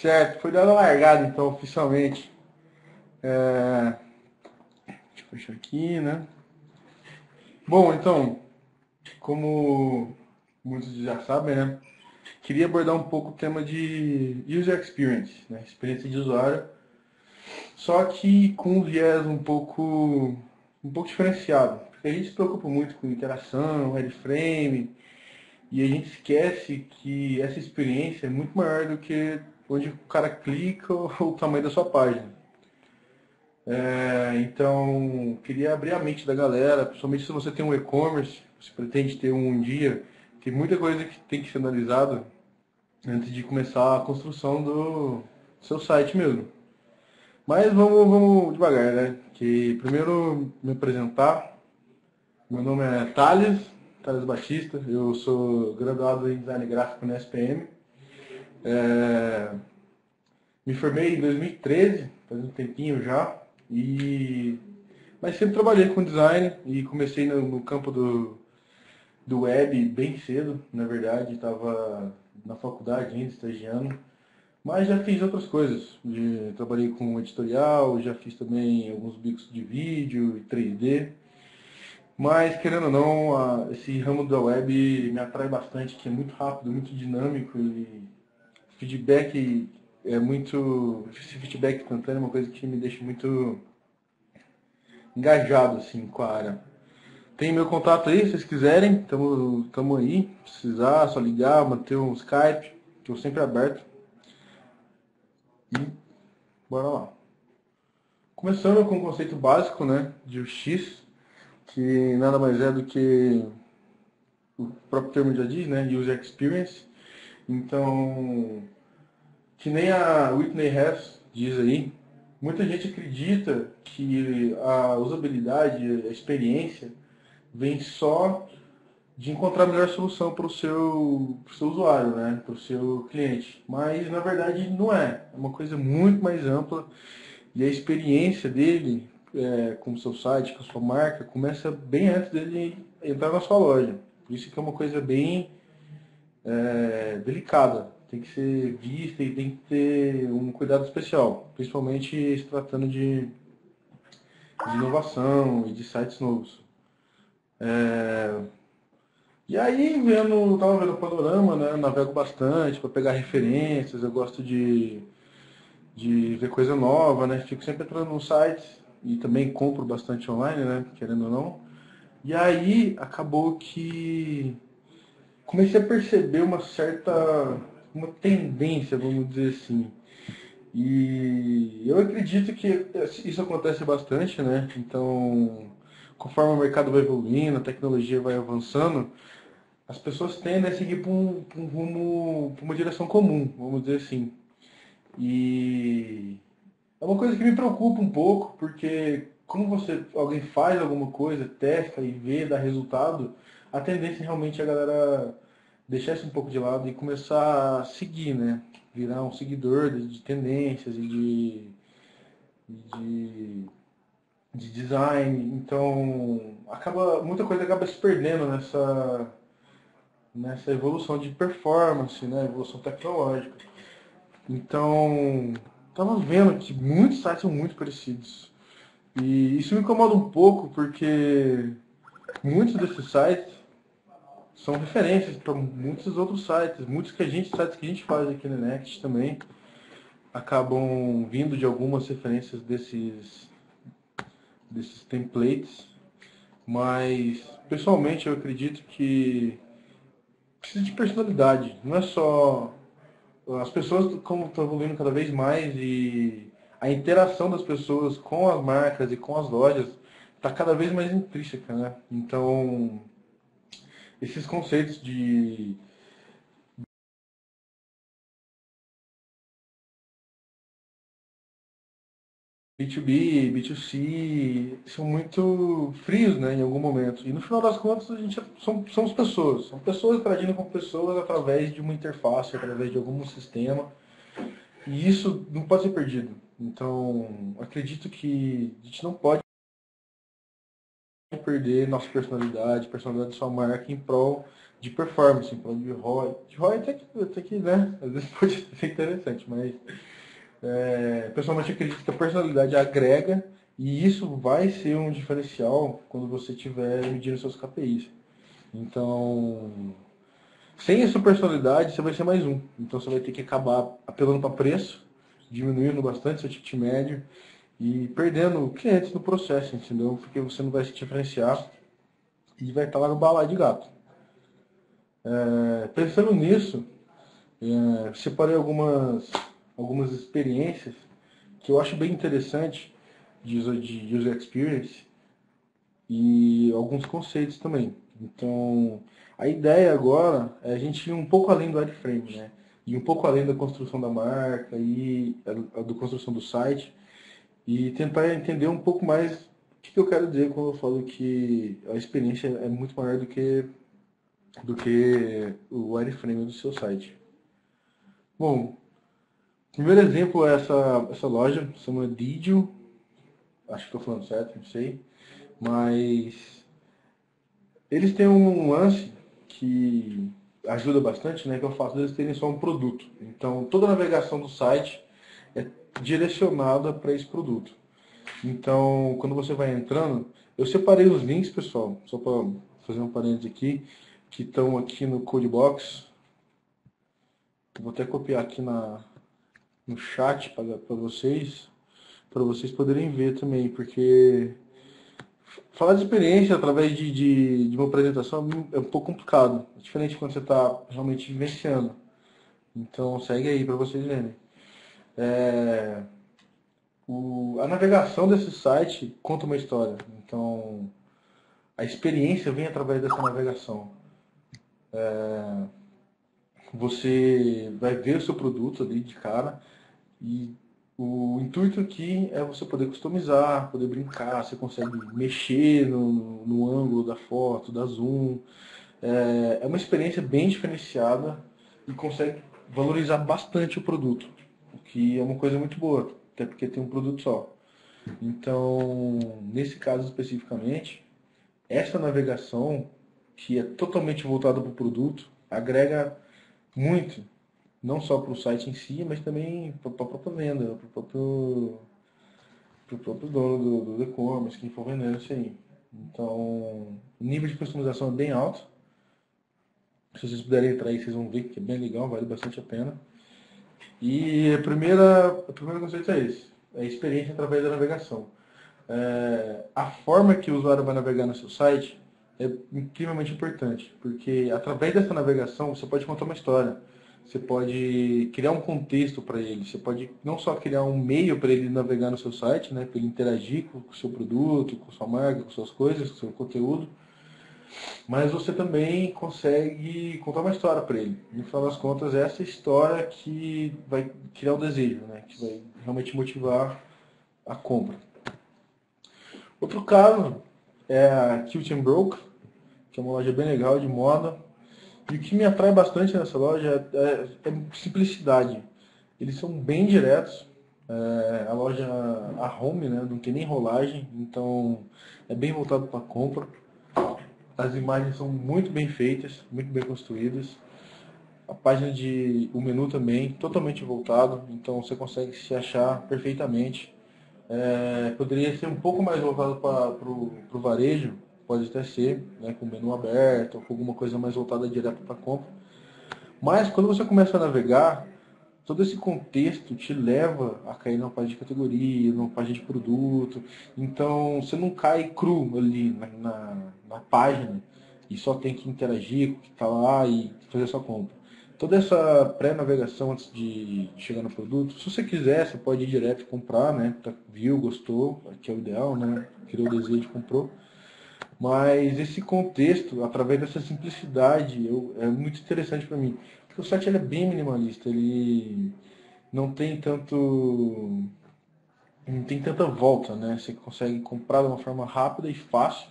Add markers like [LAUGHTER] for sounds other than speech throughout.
Certo, foi dando largada então, oficialmente. É... Deixa eu puxar aqui, né? Bom, então, como muitos já sabem, né? Queria abordar um pouco o tema de user experience, né? Experiência de usuário. Só que com um viés um pouco, um pouco diferenciado. Porque a gente se preocupa muito com interação, wireframe, e a gente esquece que essa experiência é muito maior do que onde o cara clica [LAUGHS] o tamanho da sua página. É, então, queria abrir a mente da galera, principalmente se você tem um e-commerce, você pretende ter um dia, tem muita coisa que tem que ser analisada antes de começar a construção do seu site mesmo. Mas vamos, vamos devagar, né? Que primeiro me apresentar. Meu nome é Thales, Thales Batista, eu sou graduado em design gráfico na SPM. É, me formei em 2013, faz um tempinho já, e mas sempre trabalhei com design e comecei no, no campo do, do web bem cedo, na verdade, estava na faculdade ainda, estagiando, mas já fiz outras coisas. Trabalhei com editorial, já fiz também alguns bicos de vídeo e 3D. Mas, querendo ou não, a, esse ramo da web me atrai bastante, que é muito rápido, muito dinâmico e feedback é muito. Esse feedback instantâneo é uma coisa que me deixa muito engajado assim, com a área. Tem meu contato aí, se vocês quiserem, estamos tamo aí. Precisar, só ligar, manter um Skype, estou sempre aberto. E bora lá. Começando com o conceito básico né, de UX, que nada mais é do que o próprio termo já diz, né? User Experience. Então, que nem a Whitney Hess diz aí, muita gente acredita que a usabilidade, a experiência, vem só de encontrar a melhor solução para o seu, seu usuário, né? para o seu cliente. Mas, na verdade, não é. É uma coisa muito mais ampla e a experiência dele é, com o seu site, com a sua marca, começa bem antes dele entrar na sua loja. Por isso que é uma coisa bem é, delicada. Tem que ser vista e tem que ter um cuidado especial, principalmente se tratando de, de inovação e de sites novos. É, e aí, vendo, tava vendo o panorama, né? Navego bastante para pegar referências, eu gosto de, de ver coisa nova, né? Fico sempre entrando nos sites e também compro bastante online, né? Querendo ou não. E aí acabou que comecei a perceber uma certa uma tendência, vamos dizer assim. E eu acredito que isso acontece bastante, né? Então, conforme o mercado vai evoluindo, a tecnologia vai avançando, as pessoas tendem a seguir para um, um rumo, para uma direção comum, vamos dizer assim. E é uma coisa que me preocupa um pouco, porque como você, alguém faz alguma coisa, testa e vê, dá resultado, a tendência realmente é a galera deixar isso um pouco de lado e começar a seguir, né? Virar um seguidor de, de tendências e de, de, de, design. Então, acaba, muita coisa acaba se perdendo nessa, nessa evolução de performance, né? Evolução tecnológica. Então, estava vendo que muitos sites são muito parecidos. E isso me incomoda um pouco porque muitos desses sites são referências para muitos outros sites, muitos que a gente, sites que a gente faz aqui no Next também acabam vindo de algumas referências desses desses templates, mas pessoalmente eu acredito que precisa de personalidade, não é só as pessoas como estão evoluindo cada vez mais e a interação das pessoas com as marcas e com as lojas está cada vez mais intrínseca, né? Então, esses conceitos de B2B, B2C, são muito frios, né, em algum momento. E no final das contas, a gente é, são, somos pessoas. São pessoas interagindo com pessoas através de uma interface, através de algum sistema. E isso não pode ser perdido. Então, acredito que a gente não pode perder nossa personalidade, personalidade da sua marca em prol de performance, em prol de ROI. De ROI até que, até que né, às vezes [LAUGHS] pode ser interessante, mas é, pessoalmente acredito que a personalidade agrega e isso vai ser um diferencial quando você estiver medindo seus KPIs. Então, sem essa personalidade, você vai ser mais um. Então, você vai ter que acabar apelando para preço, diminuindo bastante seu ticket médio e perdendo clientes no processo, entendeu? Porque você não vai se diferenciar e vai estar lá no balai de gato. É, pensando nisso, é, separei algumas, algumas experiências que eu acho bem interessante de de user experience e alguns conceitos também. Então, a ideia agora é a gente ir um pouco além do wireframe, né? E um pouco além da construção da marca e a, a da construção do site e tentar entender um pouco mais o que, eu quero dizer quando eu falo que a experiência é muito maior do que, do que o wireframe do seu site. Bom, primeiro exemplo é essa, essa loja, chama Didio, acho que estou falando certo, não sei, mas eles têm um lance que ajuda bastante, né, que é o fato deles terem só um produto. Então, toda a navegação do site direcionada para esse produto. Então, quando você vai entrando, eu separei os links, pessoal, só para fazer um parênteses aqui, que estão aqui no Codebox. Vou até copiar aqui na, no chat para vocês, para vocês poderem ver também, porque falar de experiência através de, de, de, uma apresentação é um pouco complicado. É diferente quando você está realmente vivenciando. Então segue aí para vocês verem. É, o, a navegação desse site conta uma história. Então, a experiência vem através dessa navegação. É, você vai ver o seu produto ali de cara e o intuito aqui é você poder customizar, poder brincar, você consegue mexer no, no ângulo da foto, da zoom. É, é uma experiência bem diferenciada e consegue valorizar bastante o produto que é uma coisa muito boa, até porque tem um produto só. Então, nesse caso especificamente, essa navegação, que é totalmente voltada para o produto, agrega muito, não só para o site em si, mas também para a própria venda, para o próprio, pro próprio dono do, do e-commerce, quem for vendendo isso aí. Então, o nível de customização é bem alto. Se vocês puderem entrar aí, vocês vão ver que é bem legal, vale bastante a pena. E a primeira, o primeiro conceito é esse, é a experiência através da navegação. É, a forma que o usuário vai navegar no seu site é incrivelmente importante, porque através dessa navegação você pode contar uma história, você pode criar um contexto para ele, você pode não só criar um meio para ele navegar no seu site, né, para ele interagir com o seu produto, com sua marca, com suas coisas, com o seu conteúdo, mas você também consegue contar uma história para ele. No final das contas, é essa história que vai criar o desejo, né? que vai realmente motivar a compra. Outro caso é a and Broke, que é uma loja bem legal de moda. E o que me atrai bastante nessa loja é, é, é simplicidade. Eles são bem diretos. É, a loja, a home, né, não tem nem rolagem, então é bem voltado para compra. As imagens são muito bem feitas, muito bem construídas. A página de o menu também totalmente voltado, então você consegue se achar perfeitamente. É, poderia ser um pouco mais voltado para o varejo, pode até ser, né, com o menu aberto, ou com alguma coisa mais voltada direto para compra. Mas quando você começa a navegar, todo esse contexto te leva a cair numa página de categoria, numa página de produto. Então você não cai cru ali na, na, na página e só tem que interagir com o que está lá e fazer sua compra. Toda essa pré-navegação antes de chegar no produto, se você quiser, você pode ir direto comprar, né? Tá, viu, gostou, que é o ideal, né? Criou o desejo, comprou. Mas esse contexto, através dessa simplicidade, eu, é muito interessante para mim. O site ele é bem minimalista, ele não tem tanto. não tem tanta volta, né? Você consegue comprar de uma forma rápida e fácil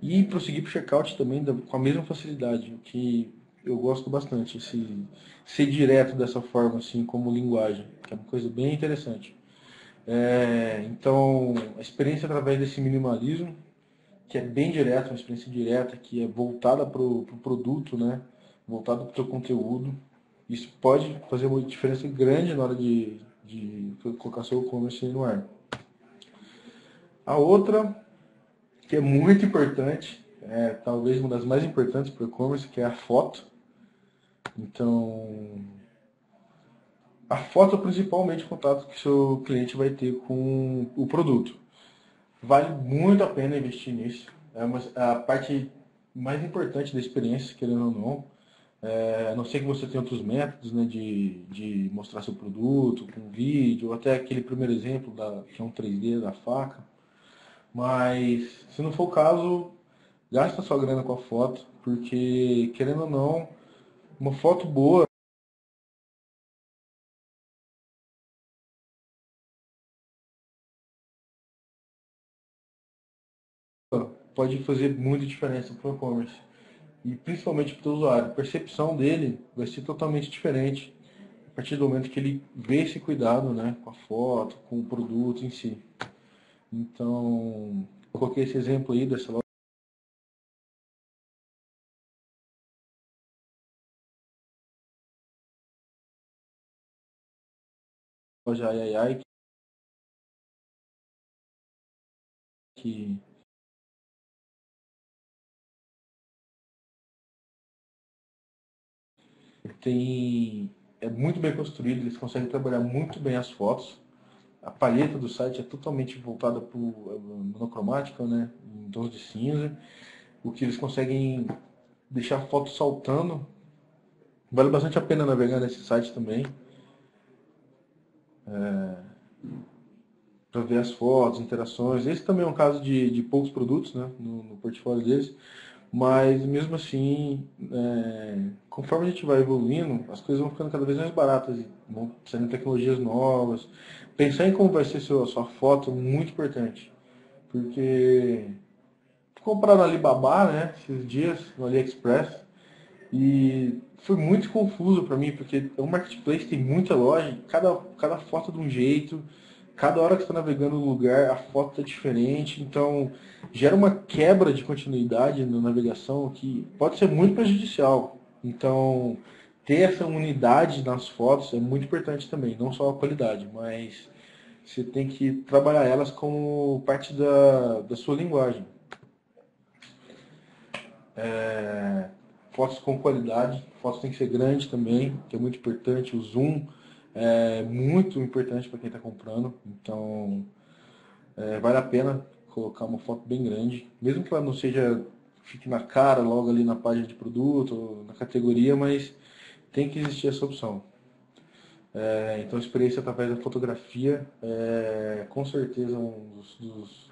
e prosseguir para o checkout também com a mesma facilidade, que eu gosto bastante, esse, ser direto dessa forma, assim, como linguagem, que é uma coisa bem interessante. É, então, a experiência através desse minimalismo que é bem direta, uma experiência direta, que é voltada para o pro produto, né? Voltada para o seu conteúdo. Isso pode fazer uma diferença grande na hora de, de colocar seu e-commerce no ar. A outra, que é muito importante, é talvez uma das mais importantes para o e-commerce, que é a foto. Então, a foto é o principal meio de contato que seu cliente vai ter com o produto. Vale muito a pena investir nisso. É uma, a parte mais importante da experiência, querendo ou não. É, não ser que você tenha outros métodos né, de, de mostrar seu produto com vídeo, até aquele primeiro exemplo da, que é um 3D da faca. Mas, se não for o caso, gasta sua grana com a foto, porque, querendo ou não, uma foto boa pode fazer muita diferença para o e-commerce. E principalmente para o usuário. A percepção dele vai ser totalmente diferente a partir do momento que ele vê esse cuidado né, com a foto, com o produto em si. Então, eu coloquei esse exemplo aí dessa loja Ai, Ai, que tem é muito bem construído, eles conseguem trabalhar muito bem as fotos. A palheta do site é totalmente voltada para o monocromática, né, em tons de cinza, o que eles conseguem deixar a foto saltando. Vale bastante a pena navegar nesse site também. É, para ver as fotos, interações. Esse também é um caso de, de poucos produtos né, no, no portfólio deles. Mas mesmo assim, é, conforme a gente vai evoluindo, as coisas vão ficando cada vez mais baratas, vão saindo tecnologias novas. Pensar em como vai ser a sua foto é muito importante. Porque comprar no Alibaba, né, esses dias, no AliExpress, e foi muito confuso para mim, porque o marketplace tem muita loja, cada, cada foto de um jeito, cada hora que está navegando no lugar, a foto está diferente, então gera uma quebra de continuidade na navegação que pode ser muito prejudicial. Então, ter essa unidade nas fotos é muito importante também, não só a qualidade, mas você tem que trabalhar elas como parte da, da sua linguagem. É, fotos com qualidade, fotos tem que ser grande também, que é muito importante, o zoom é muito importante para quem está comprando. Então, é, vale a pena colocar uma foto bem grande, mesmo que ela não seja fique na cara logo ali na página de produto, na categoria, mas tem que existir essa opção. É, então, a experiência através da fotografia é com certeza um dos, dos,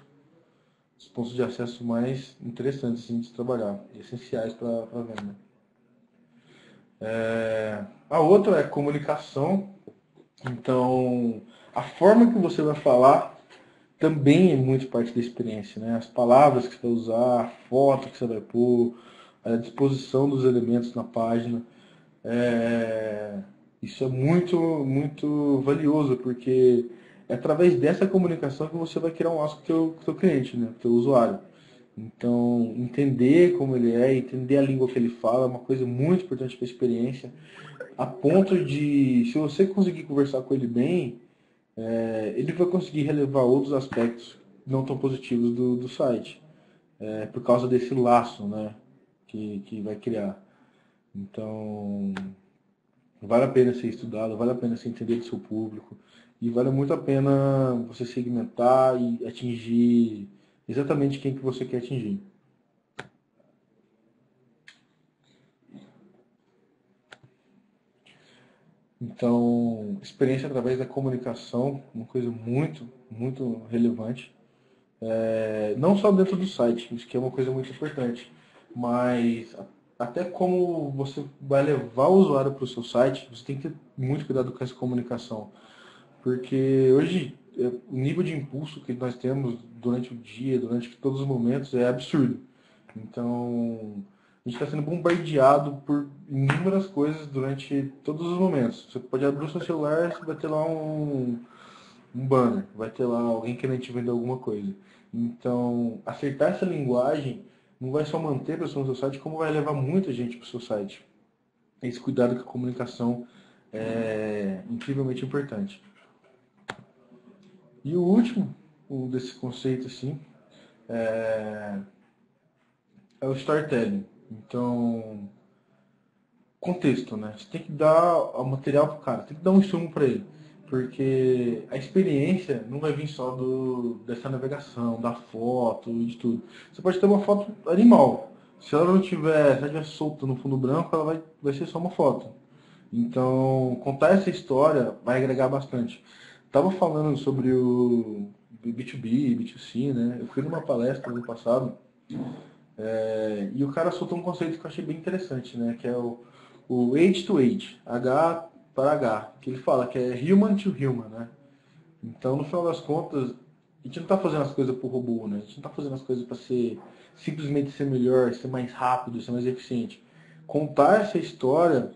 dos pontos de acesso mais interessantes assim, de trabalhar, essenciais para a venda. É, a outra é comunicação. Então, a forma que você vai falar também é muito parte da experiência, né? As palavras que você vai usar, a foto que você vai pôr, a disposição dos elementos na página. É... Isso é muito, muito valioso, porque é através dessa comunicação que você vai criar um laço com o teu cliente, né? com o teu usuário. Então, entender como ele é, entender a língua que ele fala é uma coisa muito importante para a experiência, a ponto de, se você conseguir conversar com ele bem, é, ele vai conseguir relevar outros aspectos não tão positivos do, do site, é, por causa desse laço né, que, que vai criar. Então, vale a pena ser estudado, vale a pena se entender do seu público, e vale muito a pena você segmentar e atingir exatamente quem que você quer atingir. Então, experiência através da comunicação, uma coisa muito, muito relevante. É, não só dentro do site, isso que é uma coisa muito importante, mas até como você vai levar o usuário para o seu site, você tem que ter muito cuidado com essa comunicação. Porque hoje o nível de impulso que nós temos durante o dia, durante todos os momentos, é absurdo. Então, a gente está sendo bombardeado por inúmeras coisas durante todos os momentos. Você pode abrir o seu celular, você vai ter lá um, um banner, vai ter lá alguém querendo te vender alguma coisa. Então, acertar essa linguagem não vai só manter a pessoa no seu site, como vai levar muita gente para o seu site. Esse cuidado com a comunicação é incrivelmente importante. E o último um desse conceito assim é, é o storytelling. Então, contexto, né? Você tem que dar o material pro cara, tem que dar um insumo para ele. Porque a experiência não vai vir só do, dessa navegação, da foto, de tudo. Você pode ter uma foto animal. Se ela não tiver, se ela estiver solta no fundo branco, ela vai, vai ser só uma foto. Então, contar essa história vai agregar bastante. Tava falando sobre o B2B, B2C, né? Eu fui numa palestra no passado é, e o cara soltou um conceito que eu achei bem interessante, né? Que é o, o age to age, H para H, que ele fala que é human to human, né? Então, no final das contas, a gente não está fazendo as coisas por robô, né? A gente não está fazendo as coisas para ser simplesmente ser melhor, ser mais rápido, ser mais eficiente. Contar essa história,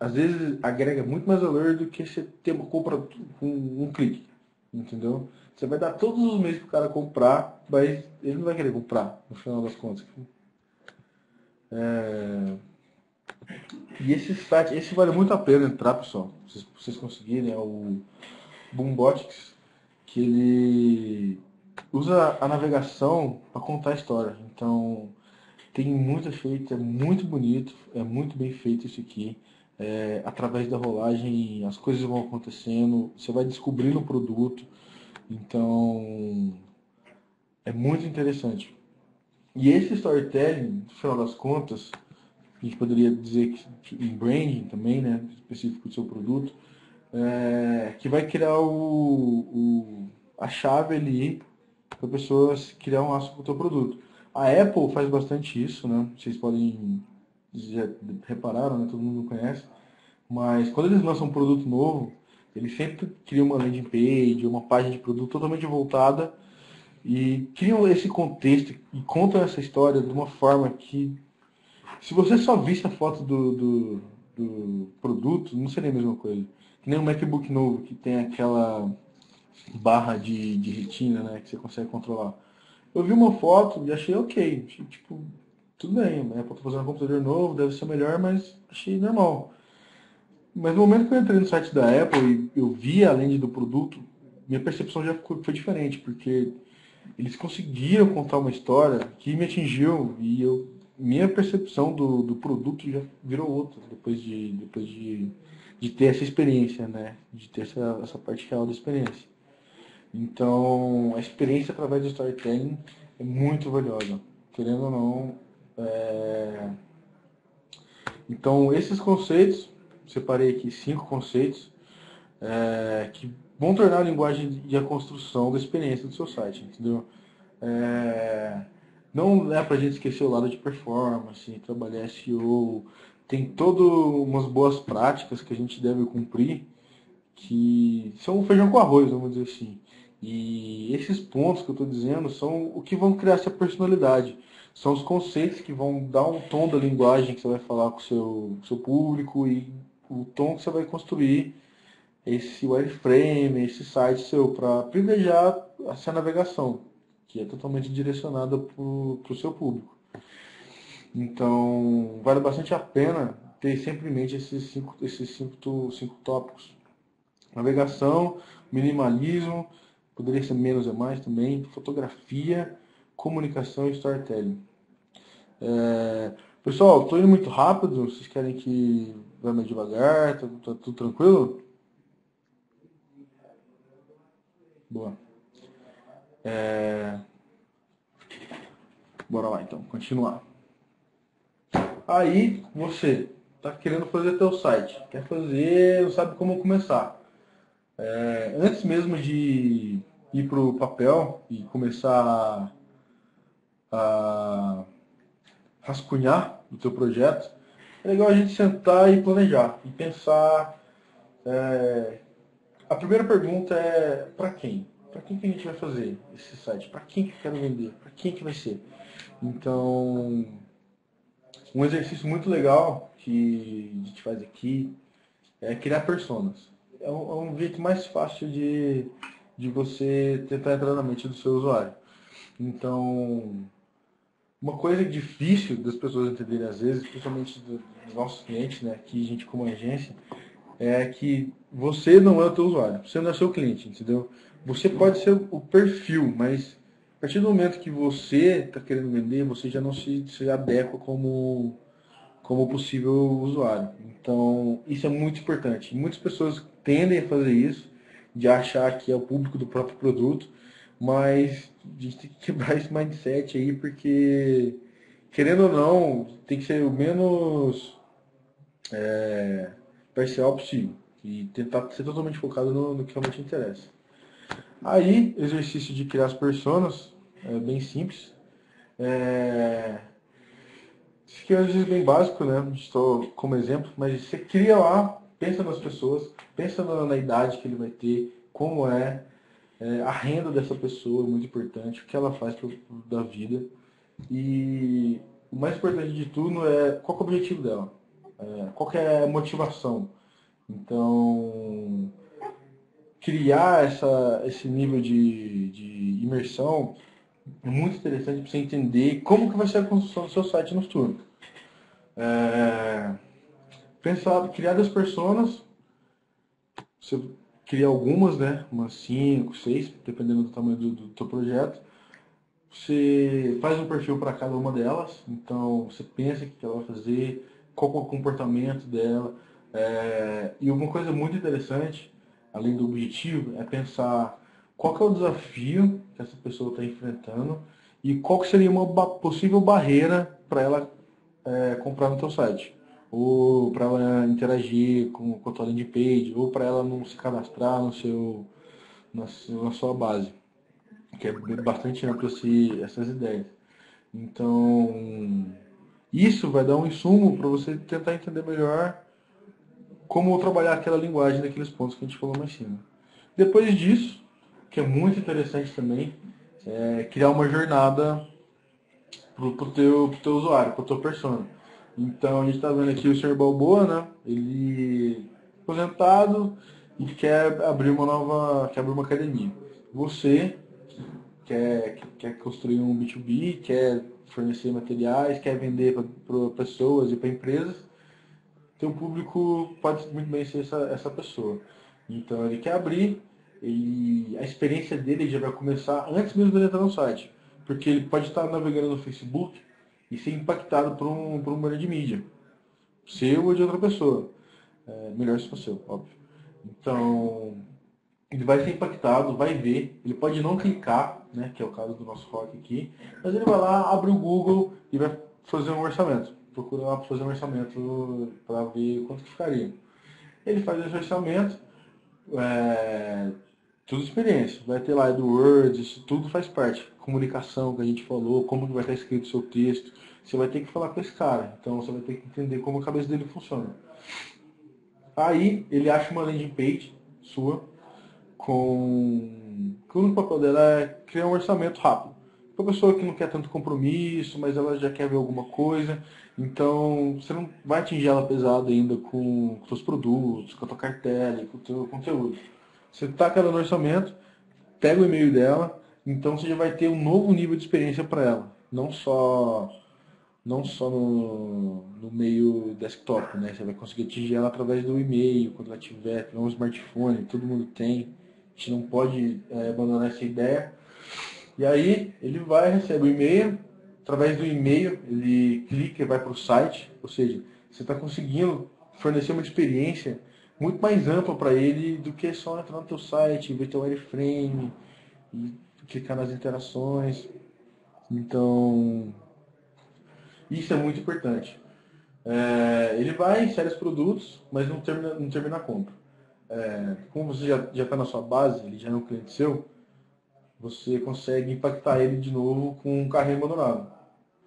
às vezes, agrega muito mais valor do que você ter uma compra com um, um clique, entendeu? Você vai dar todos os meses para o cara comprar, mas ele não vai querer comprar, no final das contas. É... E esse site, esse vale muito a pena entrar, pessoal. Se vocês conseguirem, é o Boombotics, que ele usa a navegação para contar a história. Então, tem muito efeito, é muito bonito, é muito bem feito isso aqui. É, através da rolagem, as coisas vão acontecendo, você vai descobrindo o produto. Então, é muito interessante. E esse storytelling, no final das contas, a gente poderia dizer que em branding também, né, específico do seu produto, é, que vai criar o, o, a chave ali para pessoas criar um laço com o teu produto. A Apple faz bastante isso, né? Vocês podem já repararam, né? Todo mundo conhece. Mas quando eles lançam um produto novo, eles sempre criam uma landing page, uma página de produto totalmente voltada e criam esse contexto e contam essa história de uma forma que se você só visse a foto do, do, do produto, não seria a mesma coisa. Que nem um MacBook novo que tem aquela barra de, de retina, né, que você consegue controlar. Eu vi uma foto e achei ok, tipo, tudo bem, né, para fazer um computador novo, deve ser melhor, mas achei normal. Mas no momento que eu entrei no site da Apple e eu vi a lente do produto, minha percepção já foi diferente, porque eles conseguiram contar uma história que me atingiu e eu minha percepção do, do produto já virou outra depois de, depois de, de ter essa experiência, né? De ter essa, essa parte real da experiência. Então, a experiência através do storytelling é muito valiosa. Querendo ou não. É... Então, esses conceitos, separei aqui cinco conceitos é, que vão tornar a linguagem de a construção da experiência do seu site, entendeu? É não é para a gente esquecer o lado de performance, trabalhar SEO, tem todas umas boas práticas que a gente deve cumprir, que são feijão com arroz, vamos dizer assim. E esses pontos que eu estou dizendo são o que vão criar essa personalidade. São os conceitos que vão dar um tom da linguagem que você vai falar com o seu, seu público e o tom que você vai construir esse wireframe, esse site seu, para privilegiar essa navegação que é totalmente direcionada para o seu público. Então, vale bastante a pena ter sempre em mente esses cinco, esses cinco, cinco tópicos. Navegação, minimalismo, poderia ser menos é mais também, fotografia, comunicação e storytelling. É, pessoal, estou indo muito rápido, vocês querem que vá mais devagar, tá, tá tudo tranquilo? Boa. É... Bora lá então, continuar. Aí você está querendo fazer teu site, quer fazer, não sabe como começar. É, antes mesmo de ir para o papel e começar a rascunhar o teu projeto, é legal a gente sentar e planejar e pensar. É, a primeira pergunta é para quem? para quem que a gente vai fazer esse site? Para quem que eu quero vender? Para quem que vai ser? Então, um exercício muito legal que a gente faz aqui é criar personas. É um, é um jeito mais fácil de, de você tentar entrar na mente do seu usuário. Então, uma coisa difícil das pessoas entenderem às vezes, principalmente dos nossos clientes, né, que a gente como agência, é que você não é o teu usuário, você não é seu cliente, entendeu? Você pode ser o perfil, mas a partir do momento que você está querendo vender, você já não se, se adequa como, como possível usuário. Então, isso é muito importante. Muitas pessoas tendem a fazer isso, de achar que é o público do próprio produto, mas a gente tem que quebrar esse mindset aí, porque, querendo ou não, tem que ser o menos é, parcial possível e tentar ser totalmente focado no, no que realmente interessa. Aí, exercício de criar as personas, é bem simples. É... Isso aqui é um exercício bem básico, né? Estou como exemplo, mas você cria lá, pensa nas pessoas, pensa na, na idade que ele vai ter, como é, é, a renda dessa pessoa é muito importante, o que ela faz pro, da vida. E o mais importante de tudo é qual é o objetivo dela, é, qual é a motivação. Então, criar essa, esse nível de, de imersão é muito interessante para você entender como que vai ser a construção do seu site no futuro. É, pensar, criar das personas, você cria algumas, né? Umas 5, 6, dependendo do tamanho do, do teu projeto. Você faz um perfil para cada uma delas, então você pensa o que ela vai fazer, qual é o comportamento dela. É, e uma coisa muito interessante além do objetivo, é pensar qual é o desafio que essa pessoa está enfrentando e qual seria uma possível barreira para ela é, comprar no teu site. Ou para ela interagir com, a tua landing page, ou para ela não se cadastrar no seu, na, na sua base. Que é bastante amplo esse, essas ideias. Então, isso vai dar um insumo para você tentar entender melhor como trabalhar aquela linguagem daqueles pontos que a gente falou mais cima. Depois disso, que é muito interessante também, é criar uma jornada para o teu, teu usuário, para o teu persona. Então a gente está vendo aqui o Sr. Balboa, né? Ele é aposentado e quer abrir uma nova, quer abrir uma academia. Você quer, quer construir um B2B, quer fornecer materiais, quer vender para pessoas e para empresas teu público pode muito bem ser essa, essa pessoa. Então ele quer abrir e a experiência dele já vai começar antes mesmo de entrar no site. Porque ele pode estar navegando no Facebook e ser impactado por um, por um banner de mídia. Seu ou de outra pessoa. É, melhor se for seu, óbvio. Então, ele vai ser impactado, vai ver, ele pode não clicar, né, que é o caso do nosso rock aqui, mas ele vai lá, abre o Google e vai fazer um orçamento procura lá fazer um orçamento para ver quanto que ficaria. Ele faz esse orçamento, é, tudo experiência. Vai ter lá do Word, isso tudo faz parte. Comunicação que a gente falou, como que vai estar escrito o seu texto. Você vai ter que falar com esse cara. Então você vai ter que entender como a cabeça dele funciona. Aí ele acha uma landing page sua com. O único papel dela é criar um orçamento rápido. Para pessoa que não quer tanto compromisso, mas ela já quer ver alguma coisa, então, você não vai atingir ela pesado ainda com, seus produtos, com a tua cartela, com o teu conteúdo. Você taca ela no orçamento, pega o e-mail dela, então você já vai ter um novo nível de experiência para ela. Não só não só no, no meio desktop, né? Você vai conseguir atingir ela através do e-mail, quando ela tiver, um smartphone, todo mundo tem. A gente não pode é, abandonar essa ideia. E aí ele vai, recebe o e-mail, através do e-mail, ele clica e vai para o site, ou seja, você está conseguindo fornecer uma experiência muito mais ampla para ele do que só entrar no teu site, ver teu wireframe, clicar nas interações. Então, isso é muito importante. É, ele vai, insere os produtos, mas não termina, não termina a compra. É, como você já está na sua base, ele já é um cliente seu, você consegue impactar ele de novo com um carrinho abandonado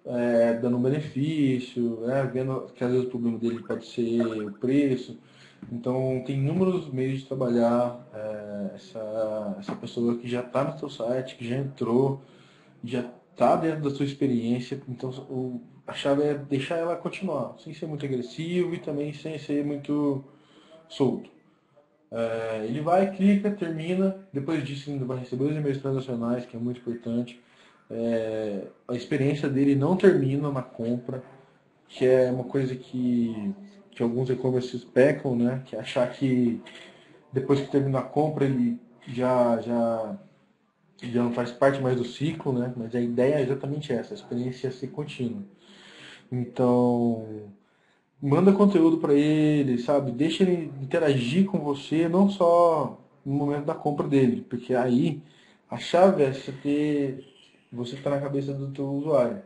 é, dando um benefício, né, vendo que às vezes o problema dele pode ser o preço. Então tem inúmeros meios de trabalhar é, essa, essa pessoa que já está no seu site, que já entrou, já está dentro da sua experiência. Então o, a chave é deixar ela continuar, sem ser muito agressivo e também sem ser muito solto. É, ele vai, clica, termina, depois disso ainda vai receber os e-mails transacionais, que é muito importante é, a experiência dele não termina na compra, que é uma coisa que, que alguns e-commerces pecam, né? Que é achar que depois que termina a compra ele já, já, já não faz parte mais do ciclo, né? Mas a ideia é exatamente essa, a experiência ser contínua. Então, manda conteúdo para ele, sabe? Deixa ele interagir com você, não só no momento da compra dele, porque aí a chave é você ter você está na cabeça do teu usuário.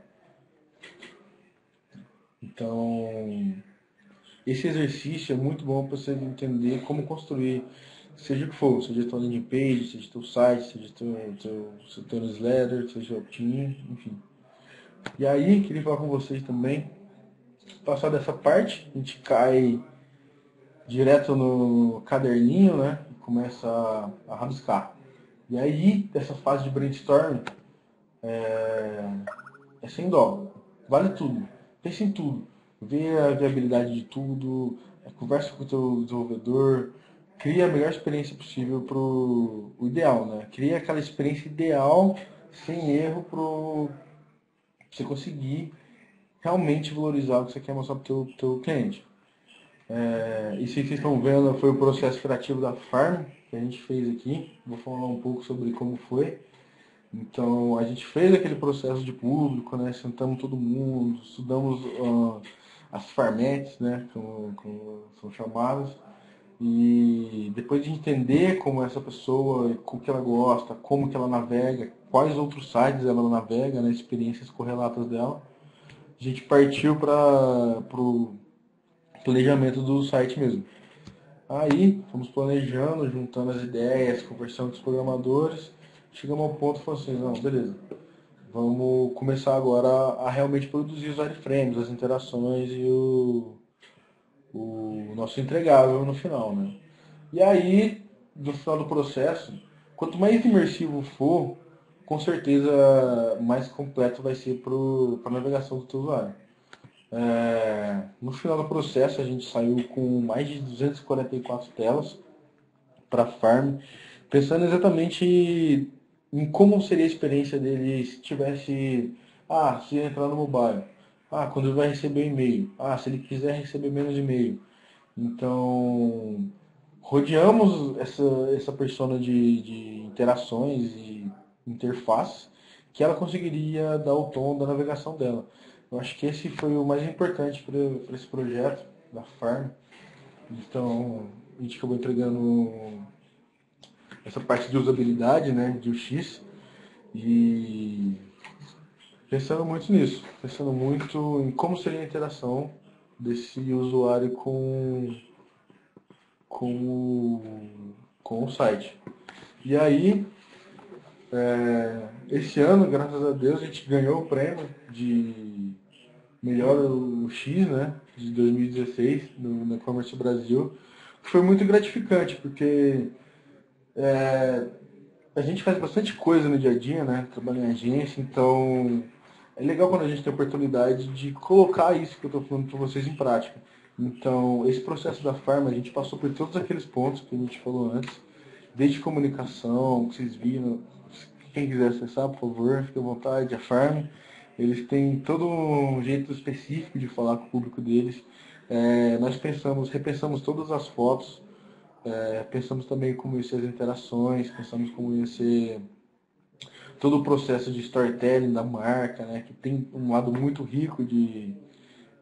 Então, esse exercício é muito bom para você entender como construir, seja o que for, seja tua landing page, seja teu site, seja teu, teu, teu newsletter, seja opt-in, enfim. E aí, queria falar com vocês também, passar dessa parte, a gente cai direto no caderninho, né? E começa a, rabiscar. E aí, dessa fase de brainstorm, é, é sem dó. Vale tudo. Pense em tudo. Vê a viabilidade de tudo, conversa com o teu desenvolvedor, cria a melhor experiência possível para o ideal, né? Cria aquela experiência ideal, sem erro, você conseguir realmente valorizar o que você quer mostrar para o teu, cliente. É, isso que vocês estão vendo foi o processo criativo da Farm que a gente fez aqui. Vou falar um pouco sobre como foi. Então a gente fez aquele processo de público, né? Sentamos todo mundo, estudamos uh, as farmetes, né? Como, como são chamadas. E depois de entender como essa pessoa, o que ela gosta, como que ela navega, quais outros sites ela navega, né? experiências correlatas dela, a gente partiu para o planejamento do site mesmo. Aí fomos planejando, juntando as ideias, conversando com os programadores chegamos ao ponto e falamos assim, não, beleza. Vamos começar agora a, a realmente produzir os wireframes, as interações e o, o nosso entregável no final, né? E aí, no final do processo, quanto mais imersivo for, com certeza mais completo vai ser para a navegação do teu usuário. É, no final do processo, a gente saiu com mais de 244 telas para farm, pensando exatamente em como seria a experiência dele se tivesse, ah, se entrar no mobile, ah, quando ele vai receber e-mail, ah, se ele quiser receber menos e-mail. Então, rodeamos essa, essa persona de, de interações e interfaces que ela conseguiria dar o tom da navegação dela. Eu acho que esse foi o mais importante para esse projeto da Farm. Então, a gente acabou entregando essa parte de usabilidade, né, de UX, e pensando muito nisso, pensando muito em como seria a interação desse usuário com, com, o, com o site. E aí, é, esse ano, graças a Deus, a gente ganhou o prêmio de melhor UX, né, de 2016, no, no E-Commerce Brasil, que foi muito gratificante, porque é, a gente faz bastante coisa no dia a dia, né? Trabalha em agência, então é legal quando a gente tem a oportunidade de colocar isso que eu estou falando para vocês em prática. Então, esse processo da Farm, a gente passou por todos aqueles pontos que a gente falou antes, desde comunicação, que vocês viram. Quem quiser acessar, por favor, fique à vontade. A Farm, eles têm todo um jeito específico de falar com o público deles. É, nós pensamos, repensamos todas as fotos, é, pensamos também como ia ser as interações, pensamos como ia ser todo o processo de storytelling da marca, né, que tem um lado muito rico de,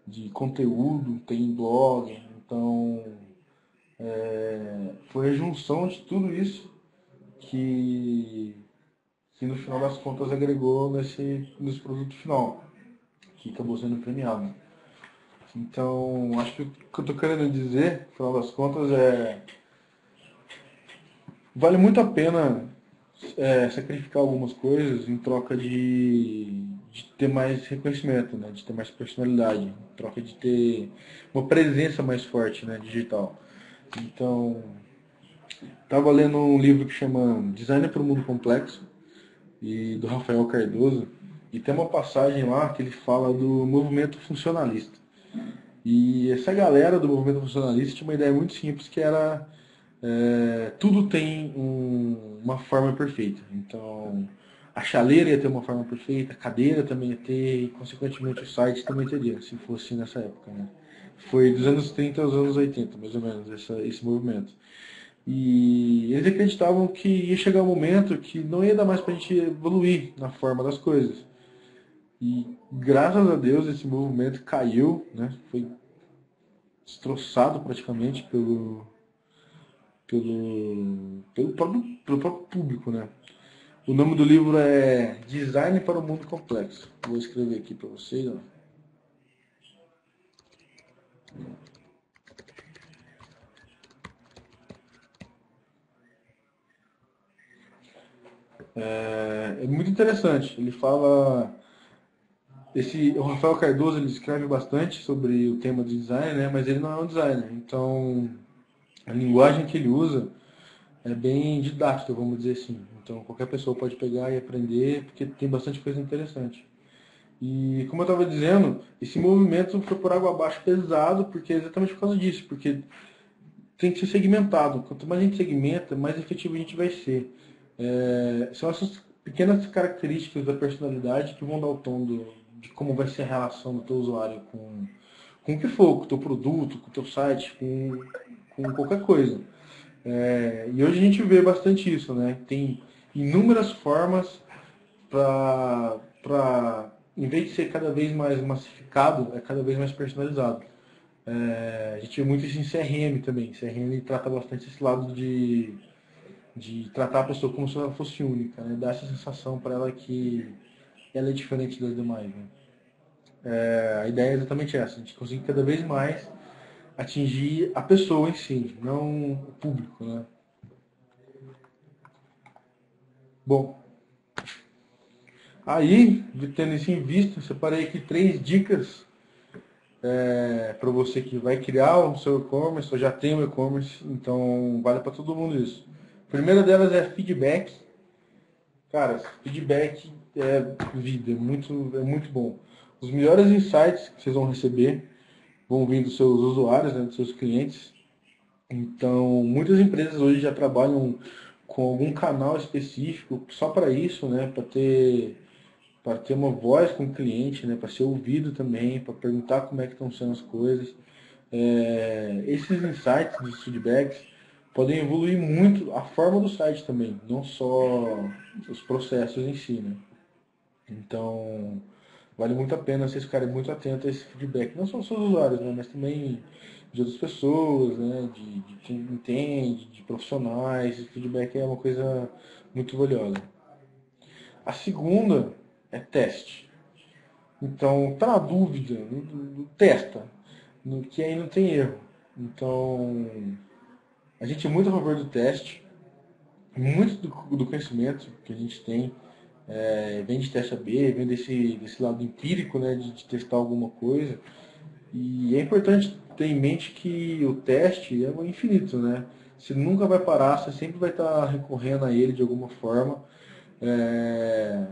de conteúdo, tem blog, então é, foi a junção de tudo isso que, que no final das contas agregou nesse, nesse produto final, que acabou sendo premiado. Então, acho que o que eu estou querendo dizer, no final das contas, é vale muito a pena é, sacrificar algumas coisas em troca de, de, ter mais reconhecimento, né? de ter mais personalidade, em troca de ter uma presença mais forte né? digital. Então, estava lendo um livro que chama Design para o Mundo Complexo, e do Rafael Cardoso, e tem uma passagem lá que ele fala do movimento funcionalista. E essa galera do movimento funcionalista tinha uma ideia muito simples que era é, tudo tem um, uma forma perfeita. Então, a chaleira ia ter uma forma perfeita, a cadeira também ia ter, e consequentemente o site também teria, se fosse nessa época. Né? Foi dos anos 30 aos anos 80, mais ou menos, essa, esse movimento. E eles acreditavam que ia chegar um momento que não ia dar mais para a gente evoluir na forma das coisas. E graças a Deus esse movimento caiu, né? foi destroçado praticamente pelo, pelo, pelo, próprio, pelo próprio público. Né? O nome do livro é Design para o Mundo Complexo. Vou escrever aqui para vocês. Ó. É, é, muito interessante. Ele fala. Esse, o Rafael Cardoso ele escreve bastante sobre o tema de design, né? mas ele não é um designer. Então, a linguagem que ele usa é bem didática, vamos dizer assim. Então, qualquer pessoa pode pegar e aprender, porque tem bastante coisa interessante. E, como eu estava dizendo, esse movimento foi por água abaixo pesado, porque é exatamente por causa disso, porque tem que ser segmentado. Quanto mais a gente segmenta, mais efetivo a gente vai ser. É, são essas pequenas características da personalidade que vão dar o tom do, de como vai ser a relação do teu usuário com, com o que for, com o teu produto, com o teu site, com, com qualquer coisa. É, e hoje a gente vê bastante isso, né? Tem inúmeras formas para, em vez de ser cada vez mais massificado, é cada vez mais personalizado. É, a gente vê muito isso em CRM também. CRM trata bastante esse lado de de tratar a pessoa como se ela fosse única, né? Dar essa sensação para ela que ela é diferente das demais, né? É, a ideia é exatamente essa, a gente conseguir cada vez mais atingir a pessoa em si, não o público, né? Bom, aí, tendo isso em vista, separei aqui três dicas é, para você que vai criar o seu e-commerce, ou já tem o e-commerce, então vale para todo mundo isso primeira delas é feedback. Cara, feedback é vida, é muito, é muito bom. Os melhores insights que vocês vão receber vão vir dos seus usuários, né, dos seus clientes. Então, muitas empresas hoje já trabalham com algum canal específico só para isso, né, para ter para ter uma voz com o cliente, né, para ser ouvido também, para perguntar como é que estão sendo as coisas. É, esses insights, esses feedbacks, podem evoluir muito a forma do site também, não só os processos em si, né? Então, vale muito a pena vocês ficarem muito atentos a esse feedback, não só dos seus usuários, né? mas também de outras pessoas, né? de, de quem entende, de profissionais, esse feedback é uma coisa muito valiosa. A segunda é teste. Então, tá na dúvida, testa, no, que aí não tem erro. Então, a gente é muito a favor do teste, muito do, do conhecimento que a gente tem é, vem de teste AB, vem desse, desse lado empírico, né, de, de, testar alguma coisa. E é importante ter em mente que o teste é infinito, né? Você nunca vai parar, você sempre vai estar recorrendo a ele de alguma forma. É,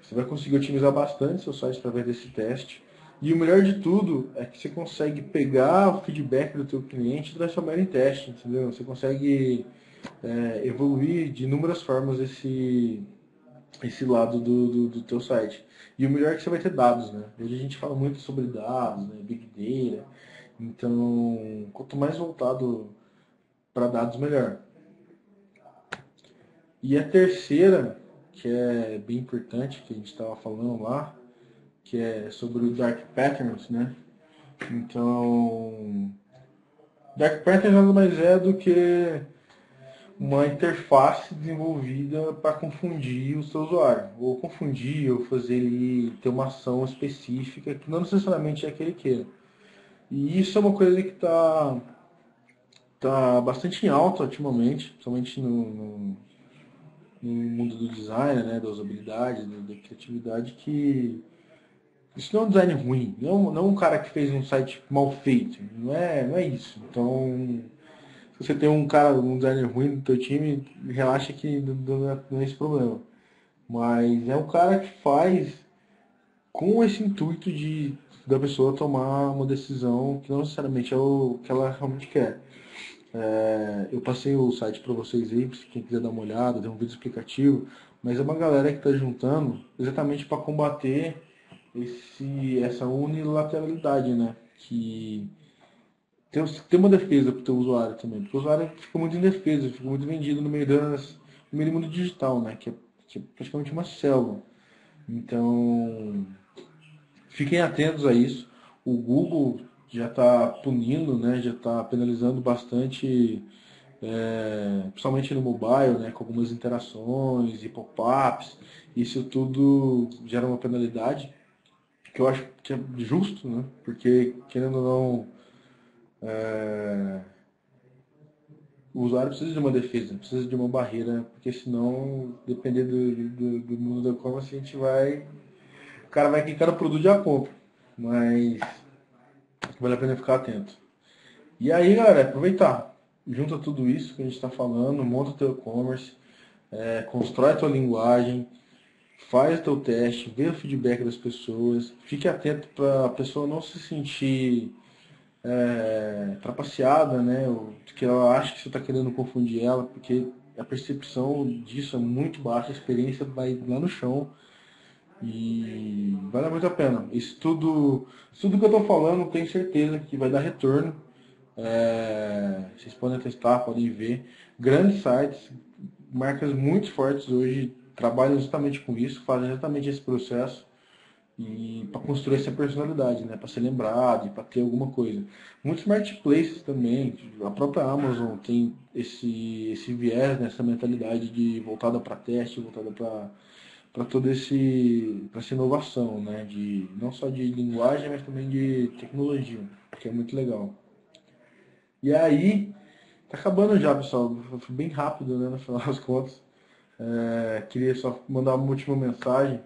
você vai conseguir otimizar bastante seu site através desse teste. E o melhor de tudo é que você consegue pegar o feedback do teu cliente e transformar em teste, entendeu? Você consegue é, evoluir de inúmeras formas esse, esse lado do, do, do, teu site. E o melhor é que você vai ter dados, né? Hoje a gente fala muito sobre dados, né? Big Data. Então, quanto mais voltado para dados, melhor. E a terceira, que é bem importante, que a gente estava falando lá, que é sobre o Dark Patterns, né? Então, Dark Patterns nada mais é do que uma interface desenvolvida para confundir o seu usuário, ou confundir, ou fazer ele ter uma ação específica que não necessariamente é que ele queira. E isso é uma coisa que está tá bastante em alta ultimamente, principalmente no, no, no mundo do design, né, da usabilidade, da criatividade, que isso não é um design ruim, não, não um cara que fez um site mal feito, não é, não é isso. Então, se você tem um cara, um designer ruim no teu time, relaxa que não é, é esse problema. Mas é um cara que faz com esse intuito de da pessoa tomar uma decisão que não necessariamente é o que ela realmente quer. É, eu passei o site para vocês aí, se quem quiser dar uma olhada, tem um vídeo explicativo. mas é uma galera que está juntando exatamente para combater esse, essa unilateralidade, né? Que tem, tem uma defesa para o teu usuário também, porque o usuário fica muito indefeso, fica muito vendido no meio, das, no meio do mundo digital, né? Que é, que é praticamente uma selva. Então, fiquem atentos a isso. O Google já está punindo, né? Já está penalizando bastante é, principalmente no mobile, né, com algumas interações e pop-ups, isso tudo gera uma penalidade, que eu acho que é justo, né, porque, querendo ou não, é, o usuário precisa de uma defesa, precisa de uma barreira, porque senão, dependendo do, do, do mundo da e-commerce, a gente vai. O cara vai clicar no produto e já compra. Mas vale a pena ficar atento. E aí, galera, aproveitar junta tudo isso que a gente está falando, monta o teu e-commerce, é, constrói a tua linguagem, faz o teu teste, vê o feedback das pessoas, fique atento para a pessoa não se sentir é, trapaceada, né? Que ela acha que você está querendo confundir ela, porque a percepção disso é muito baixa, a experiência vai lá no chão e vale muito a pena. Isso tudo, isso tudo que eu estou falando, tenho certeza que vai dar retorno é, vocês podem testar, podem ver. Grandes sites, marcas muito fortes hoje trabalham justamente com isso, fazem exatamente esse processo e para construir essa personalidade, né, para ser lembrado, para ter alguma coisa. Muitos marketplaces também, a própria Amazon tem esse esse viés, né, essa mentalidade de voltada para teste, voltada para para todo esse para essa inovação, né, de não só de linguagem, mas também de tecnologia, que é muito legal. E aí, tá acabando já, pessoal. Foi bem rápido, né, no final das contas. É, queria só mandar uma última mensagem,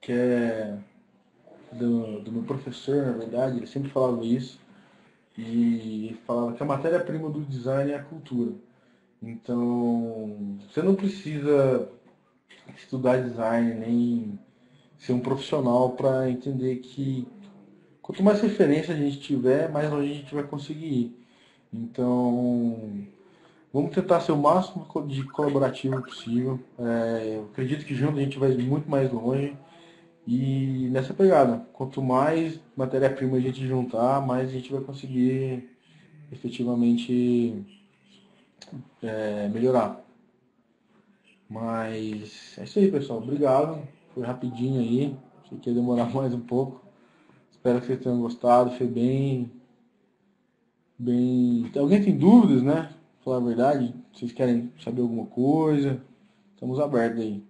que é do, do meu professor, na verdade, ele sempre falava isso. E falava que a matéria-prima do design é a cultura. Então, você não precisa estudar design nem ser um profissional para entender que Quanto mais referência a gente tiver, mais longe a gente vai conseguir ir. Então, vamos tentar ser o máximo de colaborativo possível. É, acredito que junto a gente vai muito mais longe. E nessa pegada, quanto mais matéria-prima a gente juntar, mais a gente vai conseguir efetivamente é, melhorar. Mas é isso aí, pessoal. Obrigado. Foi rapidinho aí. Achei que ia demorar [LAUGHS] mais um pouco. Espero que vocês tenham gostado. Foi bem. Bem. Alguém tem dúvidas, né? Falar a verdade. Vocês querem saber alguma coisa? Estamos abertos aí.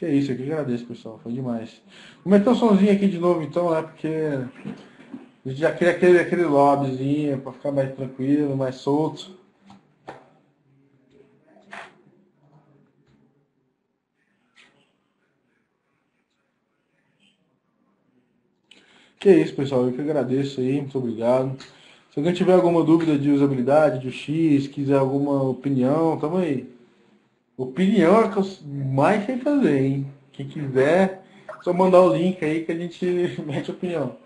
Que é isso, eu que agradeço, pessoal. Foi demais. Vou meter um somzinho aqui de novo, então, né? Porque a gente já queria aquele, aquele lobbyzinho para ficar mais tranquilo, mais solto. Que é isso, pessoal. Eu que agradeço aí. Muito obrigado. Se alguém tiver alguma dúvida de usabilidade, de X, quiser alguma opinião, tamo aí. Opinião é que eu mais sei fazer, hein? Quem quiser, só mandar o link aí que a gente [LAUGHS] mete opinião.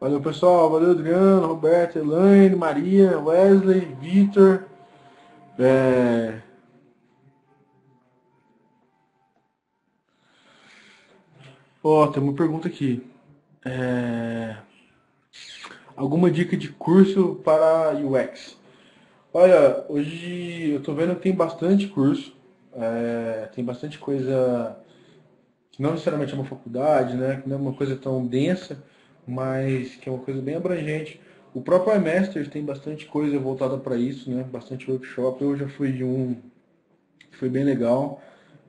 Valeu, pessoal. Valeu, Adriano, Roberto, Elaine, Maria, Wesley, Vitor. É... Ó, tem uma pergunta aqui. É... Alguma dica de curso para UX? Olha, hoje eu tô vendo que tem bastante curso. É... Tem bastante coisa que não necessariamente é uma faculdade, né? Que não é uma coisa tão densa mas que é uma coisa bem abrangente. O próprio iMaster tem bastante coisa voltada para isso, né? Bastante workshop. Eu já fui de um que foi bem legal.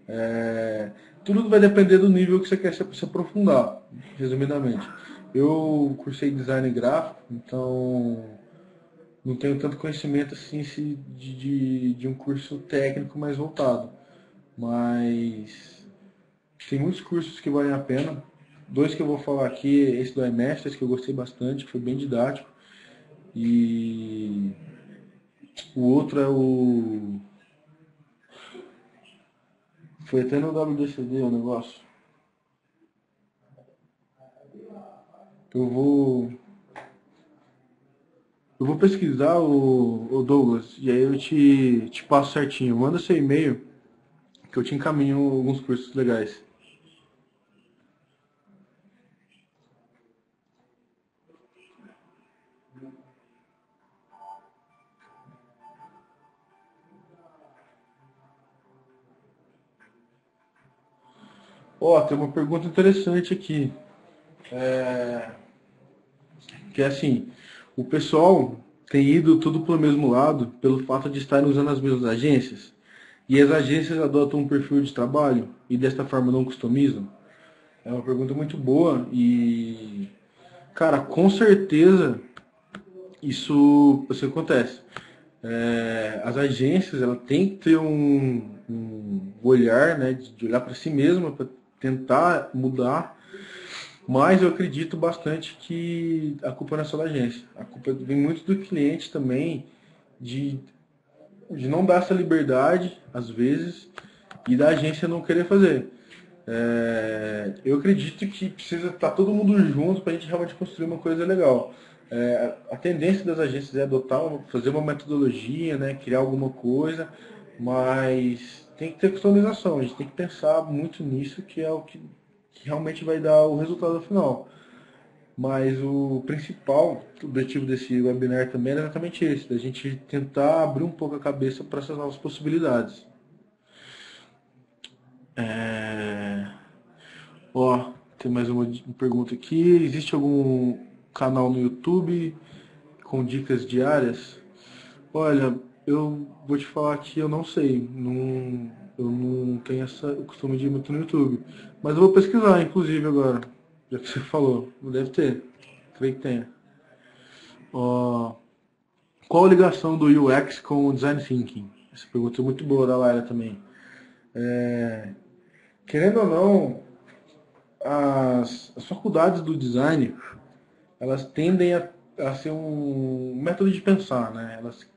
É... Tudo vai depender do nível que você quer se, se aprofundar, resumidamente. Eu cursei design gráfico, então não tenho tanto conhecimento assim de, de, de um curso técnico mais voltado. Mas tem muitos cursos que valem a pena dois que eu vou falar aqui, esse do iMasters, que eu gostei bastante, foi bem didático. E o outro é o. Foi até no WDCD o negócio. Eu vou. Eu vou pesquisar o, Douglas e aí eu te, te passo certinho. Manda seu e-mail que eu te encaminho alguns cursos legais. Ó, oh, tem uma pergunta interessante aqui. É... Que é assim, o pessoal tem ido tudo pelo mesmo lado pelo fato de estarem usando as mesmas agências. E as agências adotam um perfil de trabalho e desta forma não customizam? É uma pergunta muito boa e, cara, com certeza isso, isso acontece. É, as agências ela tem que ter um, um olhar, né, de olhar para si mesma, tentar mudar, mas eu acredito bastante que a culpa não é só da agência. A culpa vem muito do cliente também de, de não dar essa liberdade, às vezes, e da agência não querer fazer. É, eu acredito que precisa estar todo mundo junto para a gente realmente construir uma coisa legal. É, a tendência das agências é adotar, fazer uma metodologia, né, criar alguma coisa, mas tem que ter customização, a gente tem que pensar muito nisso, que é o que, que realmente vai dar o resultado final. Mas o principal objetivo desse webinar também é exatamente esse, da gente tentar abrir um pouco a cabeça para essas novas possibilidades. É... Ó, tem mais uma pergunta aqui. Existe algum canal no YouTube com dicas diárias? Olha, eu vou te falar que eu não sei. Não, eu não tenho essa, o costume de ir muito no YouTube. Mas eu vou pesquisar, inclusive, agora. Já que você [LAUGHS] falou. Deve ter. Creio que tenha. Qual a ligação do UX com o Design Thinking? Essa pergunta é muito boa da Laila também. É, querendo ou não, as, as faculdades do design elas tendem a, a ser um método de pensar, né? Elas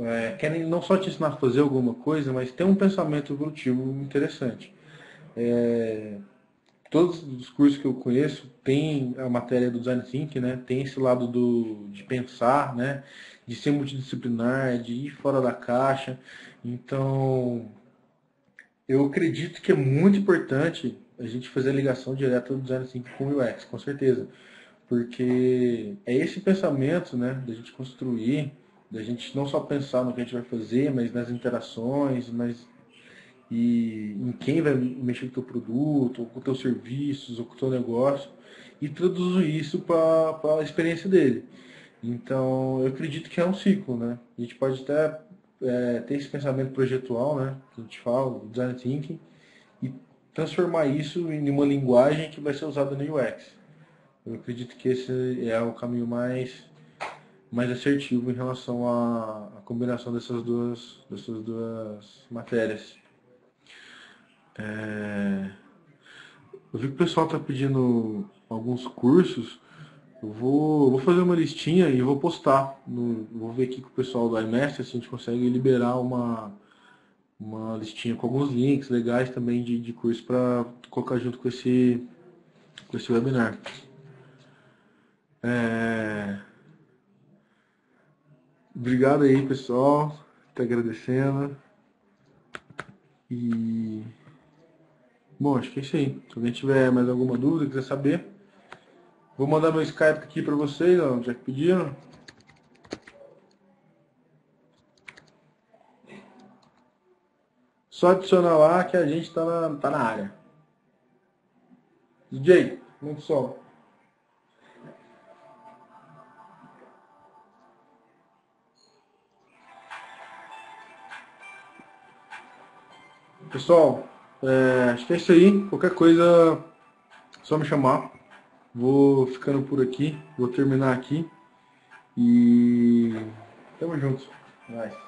é, querem não só te ensinar a fazer alguma coisa, mas ter um pensamento evolutivo interessante. É, todos os cursos que eu conheço têm a matéria do design thinking, né? Tem esse lado do, de pensar, né? De ser multidisciplinar, de ir fora da caixa. Então, eu acredito que é muito importante a gente fazer a ligação direta do design thinking com o UX, com certeza, porque é esse pensamento, né? Da gente construir da gente não só pensar no que a gente vai fazer, mas nas interações, mas e em quem vai mexer com o teu produto, ou com os teus serviços, ou com o teu negócio, e traduzir isso para a experiência dele. Então, eu acredito que é um ciclo, né? A gente pode até é, ter esse pensamento projetual, né? Que a gente fala, design thinking, e transformar isso em uma linguagem que vai ser usada no UX. Eu acredito que esse é o caminho mais mais assertivo em relação à, combinação dessas duas, dessas duas matérias. É... Eu vi que o pessoal está pedindo alguns cursos. Eu vou, vou fazer uma listinha e vou postar. No, vou ver aqui com o pessoal do iMestre se a gente consegue liberar uma, uma listinha com alguns links legais também de, de curso para colocar junto com esse, com esse webinar. É... Obrigado aí, pessoal. Te agradecendo. E. Bom, acho que é isso aí. Se alguém tiver mais alguma dúvida, quiser saber, vou mandar meu Skype aqui para vocês, ó, já que pediram. Só adicionar lá que a gente tá na, tá na área. DJ, muito som. Pessoal, é, acho que é isso aí. Qualquer coisa, só me chamar. Vou ficando por aqui. Vou terminar aqui. E tamo junto. Nice.